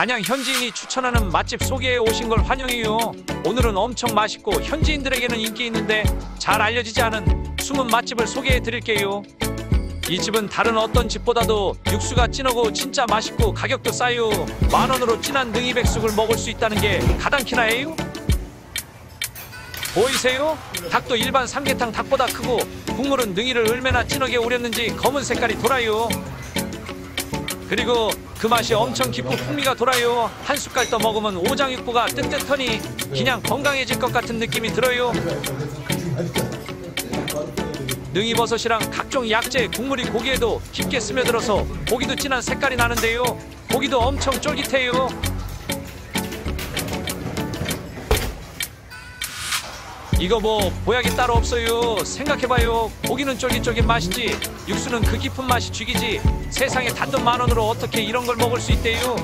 단양 현지인이 추천하는 맛집 소개에 오신 걸 환영해요. 오늘은 엄청 맛있고 현지인들에게는 인기 있는데 잘 알려지지 않은 숨은 맛집을 소개해 드릴게요. 이 집은 다른 어떤 집보다도 육수가 진하고 진짜 맛있고 가격도 싸요. 만 원으로 진한 능이 백숙을 먹을 수 있다는 게 가당키나예요? 보이세요? 닭도 일반 삼계탕 닭보다 크고 국물은 능이를 얼마나 진하게 우렸는지 검은 색깔이 돌아요. 그리고 그 맛이 엄청 깊고 풍미가 돌아요. 한 숟갈 더 먹으면 오장육부가 뜨뜻하니 그냥 건강해질 것 같은 느낌이 들어요. 능이버섯이랑 각종 약재, 국물이 고기에도 깊게 스며들어서 고기도 진한 색깔이 나는데요. 고기도 엄청 쫄깃해요. 이거 뭐 보약이 따로 없어요. 생각해봐요. 고기는 쫄깃쫄깃 맛이지. 육수는 그 깊은 맛이 죽이지. 세상에 단돈 만 원으로 어떻게 이런 걸 먹을 수 있대요?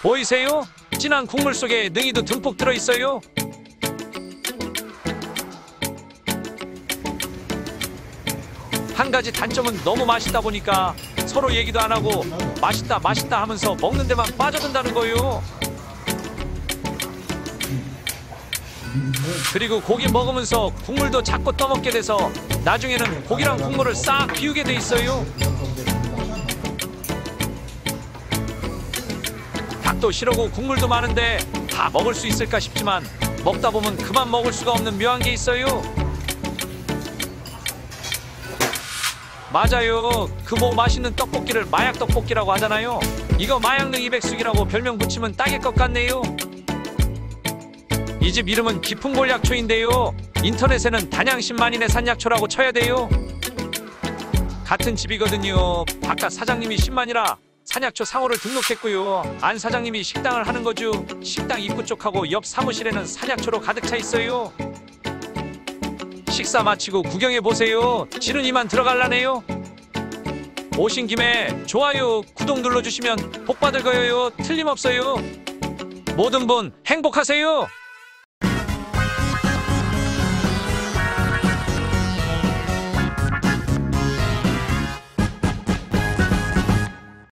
보이세요? 진한 국물 속에 능이도 듬뿍 들어 있어요. 한 가지 단점은 너무 맛있다 보니까 서로 얘기도 안 하고 맛있다 맛있다 하면서 먹는 데만 빠져든다는 거예요. 그리고 고기 먹으면서 국물도 자꾸 떠먹게 돼서 나중에는 고기랑 국물을 싹 비우게 돼 있어요. 닭도 싫어고 국물도 많은데 다 먹을 수 있을까 싶지만 먹다 보면 그만 먹을 수가 없는 묘한 게 있어요. 맞아요. 그 뭐 맛있는 떡볶이를 마약 떡볶이라고 하잖아요. 이거 마약능 이백숙이라고 별명 붙이면 딱일 것 같네요. 이 집 이름은 깊은 골 약초인데요. 인터넷에는 단양 10만인의 산약초라고 쳐야 돼요. 같은 집이거든요. 바깥 사장님이 10만이라 산약초 상호를 등록했고요. 안 사장님이 식당을 하는 거죠. 식당 입구 쪽하고 옆 사무실에는 산약초로 가득 차 있어요. 식사 마치고 구경해 보세요. 지는 이만 들어갈라네요. 오신 김에 좋아요, 구독 눌러주시면 복 받을 거예요. 틀림없어요. 모든 분 행복하세요.